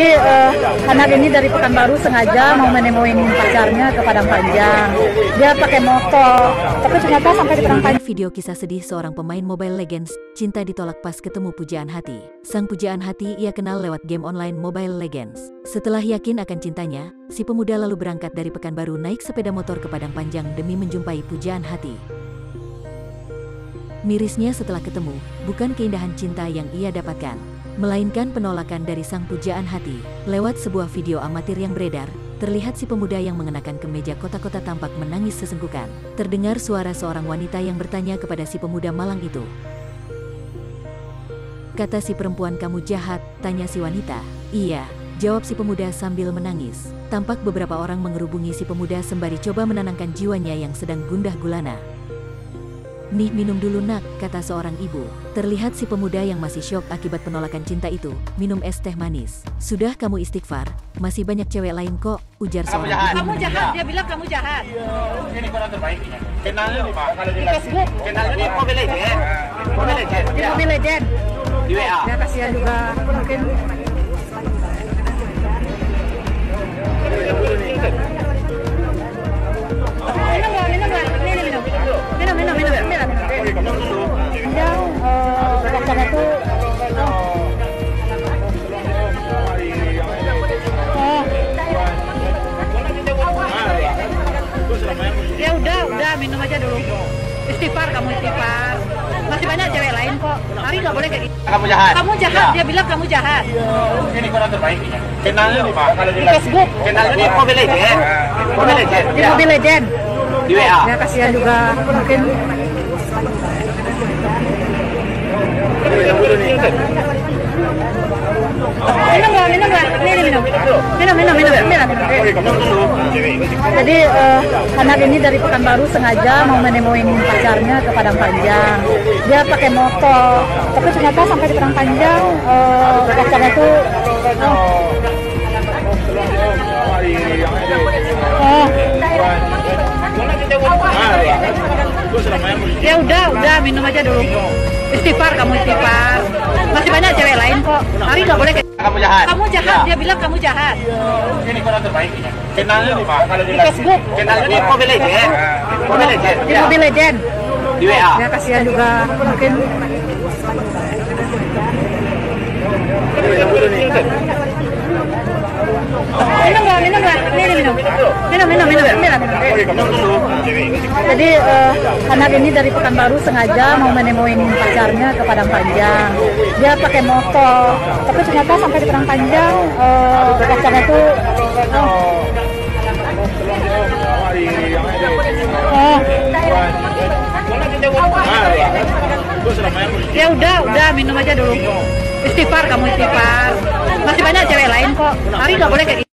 Jadi eh, anak ini dari Pekanbaru sengaja mau menemuin pacarnya ke Padang Panjang. Dia pakai motor, tapi ternyata sampai di Padang Panjang. Video kisah sedih seorang pemain Mobile Legends, cinta ditolak pas ketemu pujaan hati. Sang pujaan hati ia kenal lewat game online Mobile Legends. Setelah yakin akan cintanya, si pemuda lalu berangkat dari Pekanbaru naik sepeda motor ke Padang Panjang demi menjumpai pujaan hati. Mirisnya setelah ketemu, bukan keindahan cinta yang ia dapatkan, melainkan penolakan dari sang pujaan hati. Lewat sebuah video amatir yang beredar, terlihat si pemuda yang mengenakan kemeja kota-kota tampak menangis sesenggukan. Terdengar suara seorang wanita yang bertanya kepada si pemuda malang itu. Kata si perempuan kamu jahat, tanya si wanita. Iya, jawab si pemuda sambil menangis. Tampak beberapa orang mengerubungi si pemuda sembari coba menenangkan jiwanya yang sedang gundah gulana. Nih minum dulu nak, kata seorang ibu. Terlihat si pemuda yang masih syok akibat penolakan cinta itu, minum es teh manis. Sudah kamu istighfar, masih banyak cewek lain kok, ujar seorang ibu. Kamu jahat, dia bilang kamu jahat. Ini orang terbaiknya. Kenalnya nih Pak, kalau di Facebook. Kenalnya di Mobile. Mobile Legends. Di Ya, Mobile Legend. di WA. Ya kasihan juga mungkin ya udah udah minum aja dulu istighfar kamu istighfar masih banyak cewek lain kok hari nggak boleh kayak gitu Kamu jahat. kamu jahat dia bilang kamu jahat Ini orang terbaiknya. Kenalnya nih Pak, kalau di Di Facebook. Kenalnya di Mobile Legends. Mobile Legends. di Ya, Mobile Legend di WA. ya kasihan juga mungkin minum nggak minum nggak ini ini minum minum minum minum minum jadi eh, anak ini dari Pekanbaru sengaja mau menemuin pacarnya ke Padang Panjang. Dia pakai motor. Tapi ternyata sampai di Padang Panjang eh, pacarnya tuh oh, ya udah udah minum aja dulu. Istighfar kamu istighfar masih banyak cewek lain kok hari nggak boleh Kamu jahat. kamu jahat dia bilang kamu jahat Ini orang terbaiknya. Kenalnya nih Pak, kalau di Facebook. Kenalnya di Mobile Legends. Mobile Legends. di Ya, Mobile Legend di WA. ya kasihan juga mungkin minum nggak minum nggak ini ini minum minum minum. Minum minum jadi eh, anak ini dari Pekanbaru sengaja mau menemuin pacarnya ke Padang Panjang dia pakai motor. Tapi ternyata sampai di Padang Panjang eh, pacarnya tuh oh, ya udah udah minum aja dulu. Istighfar kamu istighfar. Masih banyak cewek lain kok. Hari nggak boleh kayak